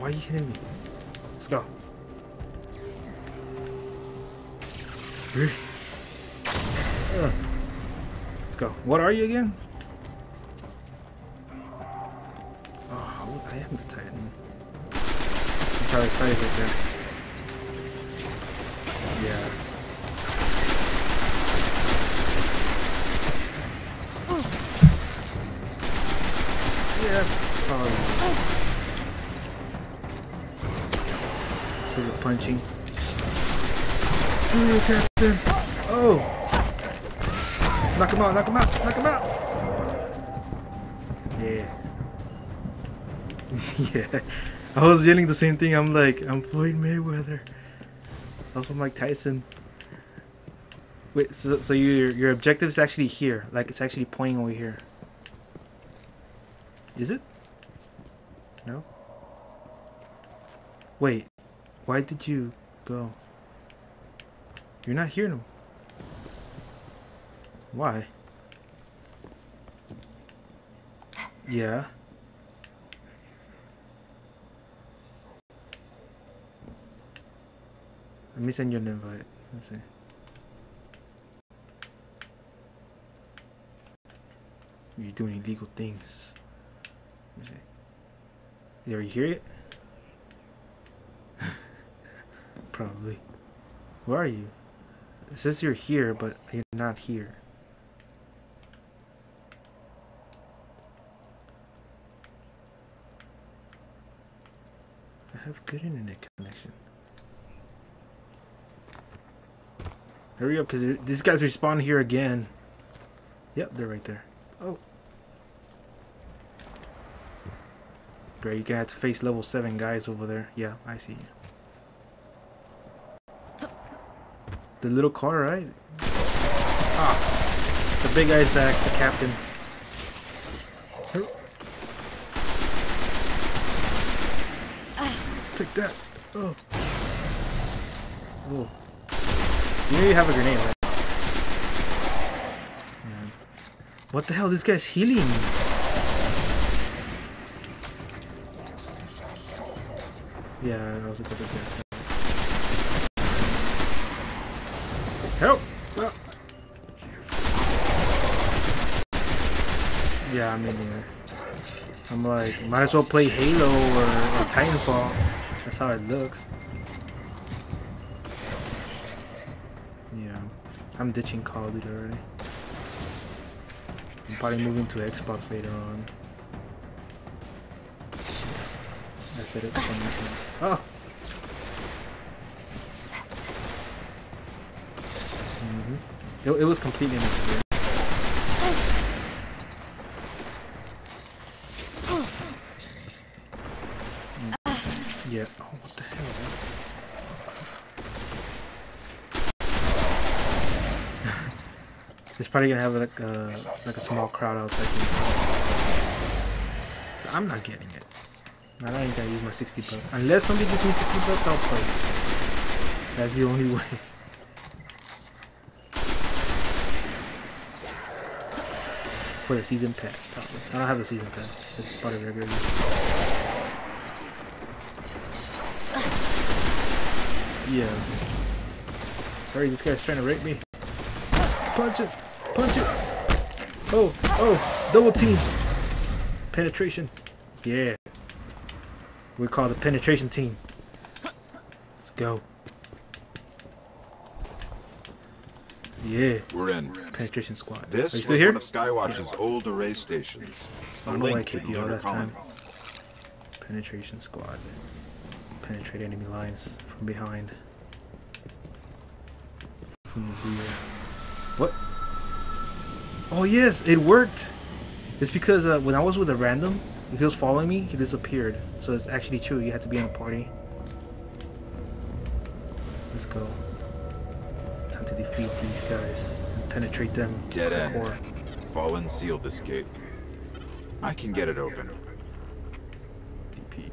Why are you hitting me? Let's go. Let's go. What are you again? Oh, I am the Titan. Probably Titan right there. Yeah. Yeah, probably. So you're punching. Screw you, Captain. Oh! Knock him out, knock him out, knock him out! Yeah. yeah. I was yelling the same thing. I'm like, I'm Floyd Mayweather. Also, Mike Tyson. Wait, so, so your your objective is actually here. Like, it's actually pointing over here. Is it? No? Wait. Why did you go? You're not here no. Why? Yeah. Let me send you an invite. Let's see. You're doing illegal things. Let me see. You hear it? Probably. Where are you? It says you're here, but you're not here. I have good internet connection. Hurry up, because these guys respawn here again. Yep, they're right there. Oh. Great, you're gonna have to face level 7 guys over there. Yeah, I see you. The little car, right? Ah. The big guy's back, the captain. Take that. Oh. Oh. You know you have a grenade, right? Man. What the hell? This guy's healing. Yeah, I was a couple of Help! Ah. Yeah, I'm in here. I'm like, might as well play Halo or, or Titanfall. That's how it looks. Yeah, I'm ditching Call of Duty already. I'm probably moving to Xbox later on. Said it. Oh! Mm -hmm. It, it was completely necessary. Mm. Yeah. Oh, what the hell is It's probably gonna have like a like a small crowd outside. I'm not getting it. I don't to use my 60 bucks. Unless somebody gives me 60 bucks, I'll play. That's the only way. For the season pass, probably. I don't have the season pass. It's part of regular Yeah. Sorry, this guy's trying to rape me. Punch it! Punch it! Oh, oh, double team. Penetration. Yeah. We call the penetration team. Let's go. Yeah. We're in. Penetration squad. This Are you still here? one of Skywatch's yeah. old array stations. I don't know why I you all that time. Penetration squad. Penetrate enemy lines from behind. From the rear. What? Oh yes, it worked. It's because uh, when I was with a random, he was following me, he disappeared. So it's actually true, you have to be in a party. Let's go. Time to defeat these guys penetrate them. Dead end. Core. Fallen sealed this gate. I can get it open. DP.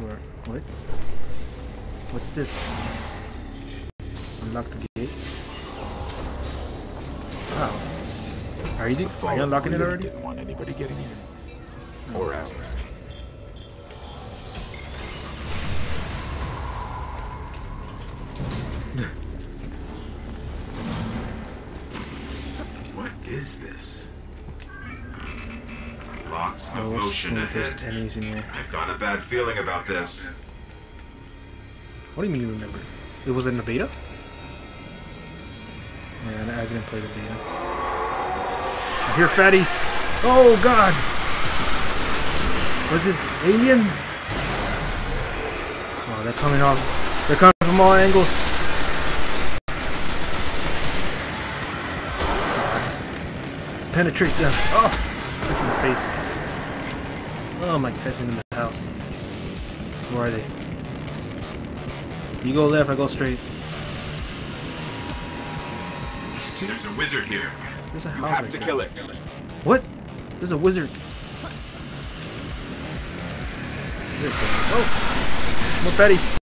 Where? What? What's this? Unlock the gate. Wow. Are you, are you unlocking it already? Didn't want anybody getting in or out. Is this? Lots of motion ahead. I've got a bad feeling about this. What do you mean you remember? It was in the beta? Yeah, I didn't play the beta. I hear fatties. Oh god! What's this? Alien? Oh, they're coming off. They're coming from all angles. Penetrate them. Oh! That's in the face. Oh, Mike Tyson in the house. Where are they? You go left, I go straight. There's a wizard here. There's a You have to kill it. What? There's a wizard. Here it comes. Oh! More fatties.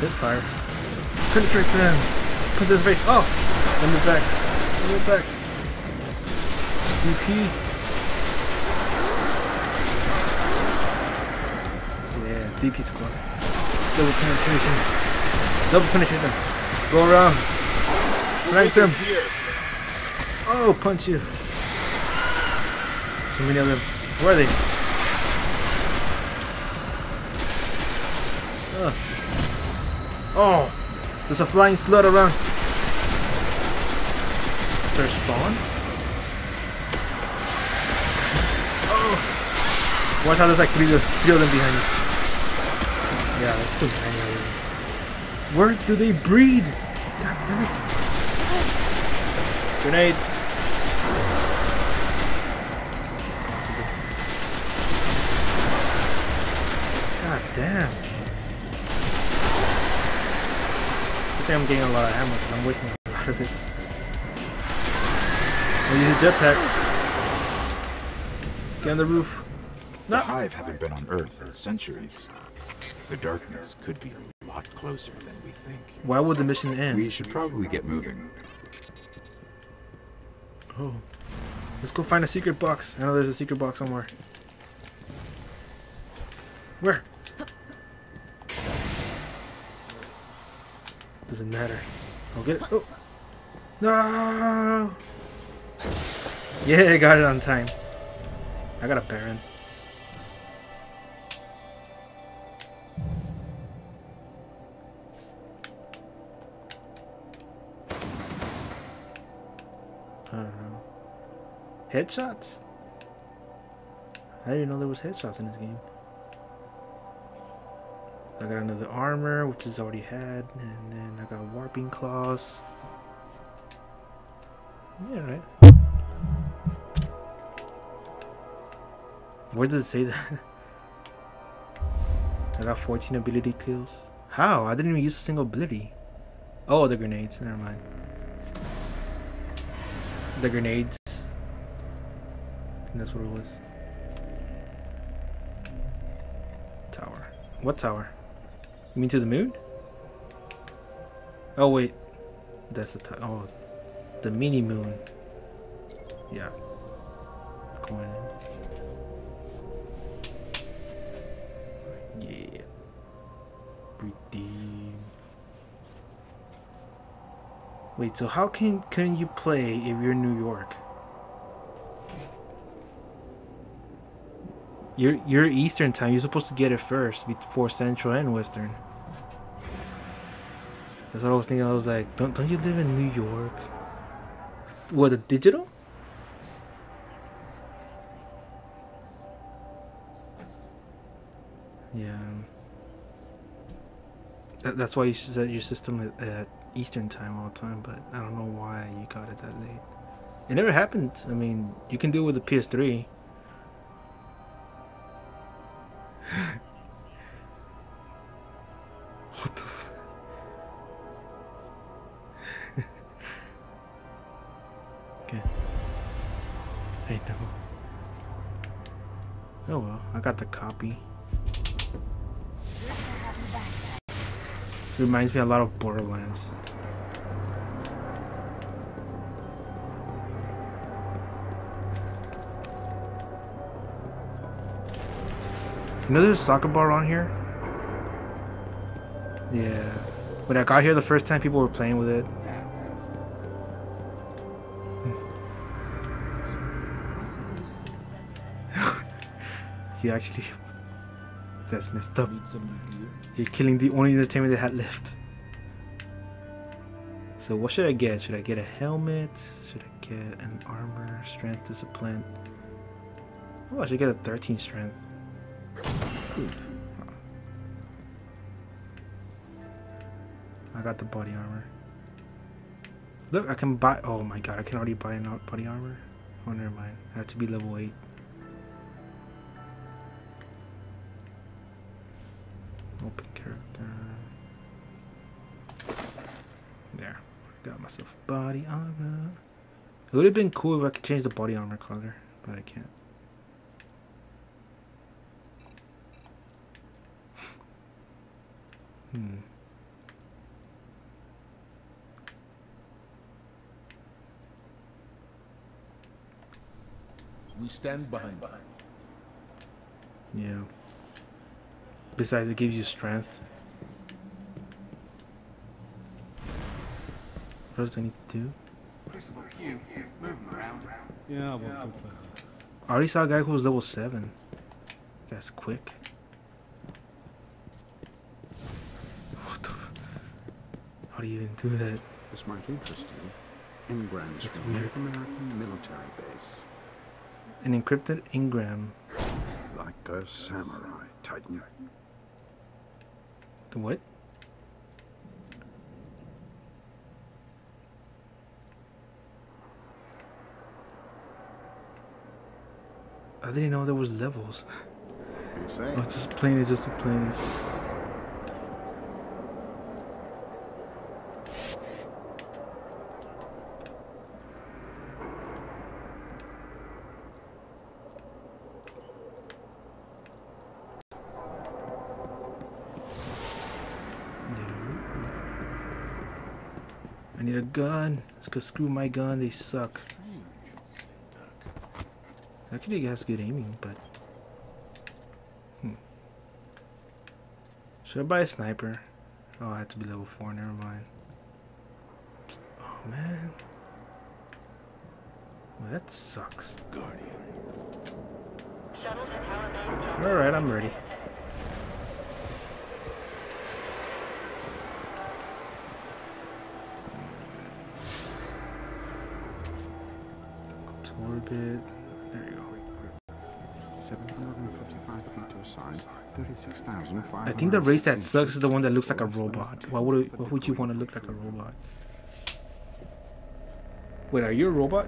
Hit fire. Penetrate them. Punch in the face. Oh! Let me back. Me back. DP. Yeah, DP squad. Double penetration. Double penetration. Go around. Flank them. Oh, punch you. There's too many of them. Where are they? Ugh. Oh, there's a flying slut around. There spawn? Oh. Watch out, there's like three, three of them behind you. Yeah, there's too many them. Where do they breed? God damn it. Grenade. God damn. I think I'm getting a lot of ammo 'cause I'm wasting a lot of it. I'll use a jetpack. Get on the roof. The Hive haven't been on Earth in centuries. The darkness could be a lot closer than we think. Why would the mission end? We should probably get moving. Oh. Let's go find a secret box. I know there's a secret box somewhere. Where? Doesn't matter. I'll get it. Oh. No. Yeah, I got it on time. I got a Baron. I don't know. Headshots? I didn't know there was headshots in this game. I got another armor, which is already had, and then I got warping claws. Yeah, right. Where does it say that? I got 14 ability kills. How? I didn't even use a single ability. Oh, the grenades. Never mind. The grenades. And that's what it was. Tower. What tower? You mean to the moon? Oh wait, that's the tower. Oh, the mini moon. Yeah. Going in. Wait, so how can can you play if you're in New York? You're you're Eastern time. You're supposed to get it first before Central and Western. That's what I was thinking. I was like, don't don't you live in New York? What the digital? That's why you set your system at, Eastern time all the time. But I don't know why you got it that late. It never happened. I mean, you can do it with the PS3. reminds me a lot of Borderlands. You know there's a soccer ball on here? Yeah. When I got here the first time, people were playing with it. he actually... That's messed up. Need some gear? You're killing the only entertainment they had left. So what should I get? Should I get a helmet? Should I get an armor, strength, discipline? Oh, I should get a 13 strength. Ooh. I got the body armor. Look, I can buy. Oh my god, I can already buy an body armor. Oh, never mind. I have to be level 8. Open character. There. Got myself body armor. It would have been cool if I could change the body armor color, but I can't. Hmm. We stand behind. Yeah. Besides, it gives you strength. What else do I need to do? Hugh, move him around. Yeah, I won't go for I already saw a guy who was level 7. That's quick. What the f- How do you even do that? This might interest you. Engram's It's from weird. North American military base. An encrypted Engram. Like a samurai, Titan. The what? I didn't know there was levels. You say? Oh, I was just playing it just to play it. I need a gun. Let's go screw my gun. They suck. Actually, it has good aiming, but. Hmm. Should I buy a sniper? Oh, I have to be level 4. Never mind. Oh, man. Well, that sucks. Guardian. Alright, I'm ready. Orbit. There you go. 755 feet to a side, 36,500. I think the race that sucks is the one that looks like a robot. Why would would you want to look like a robot? Wait, are you a robot?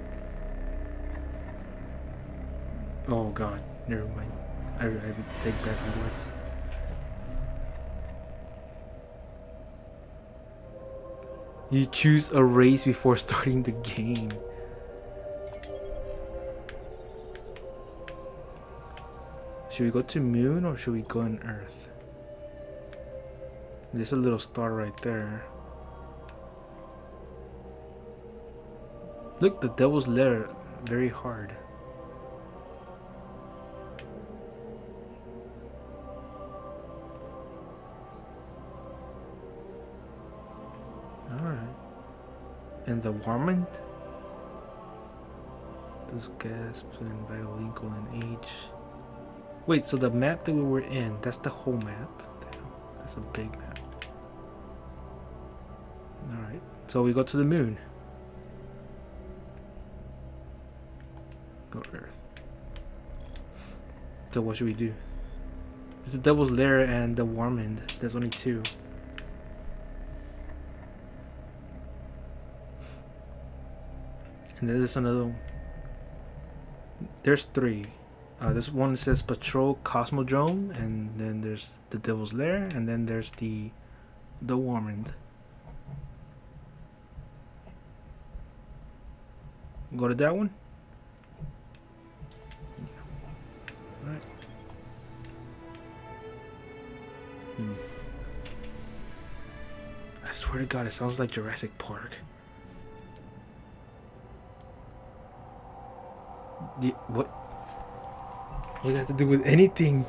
Oh god, never mind. I, I take back my words. You choose a race before starting the game. Should we go to moon or should we go on earth? There's a little star right there. Look, the devil's lair, very hard. Alright. And the Warmind? Those gasps and Vital Lincoln and H. Wait, so the map that we were in, that's the whole map? Damn, that's a big map. Alright, so we go to the moon. Go Earth. So what should we do? It's the Devil's Lair and the Warmind. There's only two. And there's another one. There's three. Uh, this one says Patrol Cosmodrome, and then there's the Devil's Lair, and then there's the the Warmind. Go to that one. Hmm. I swear to God, it sounds like Jurassic Park. The, what? What does that have to do with anything?